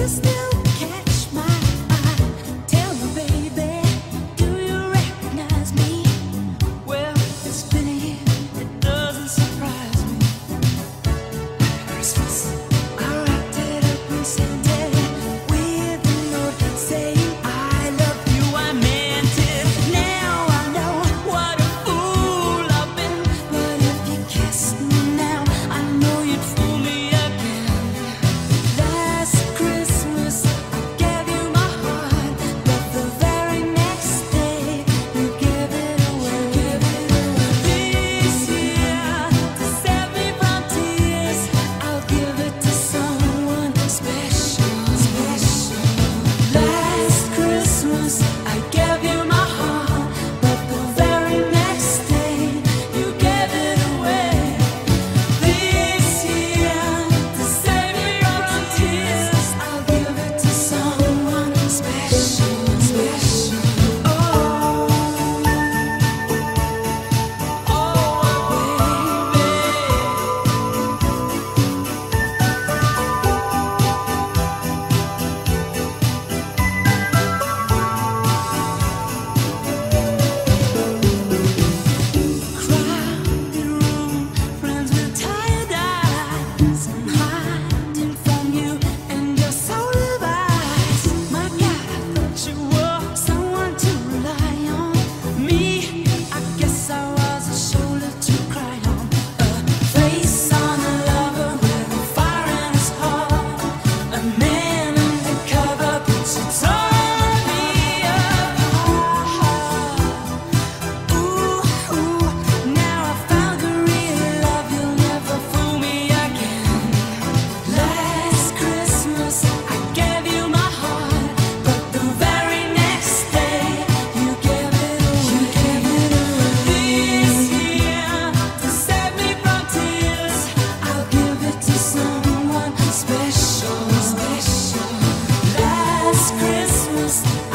kiss me Christmas. Christmas.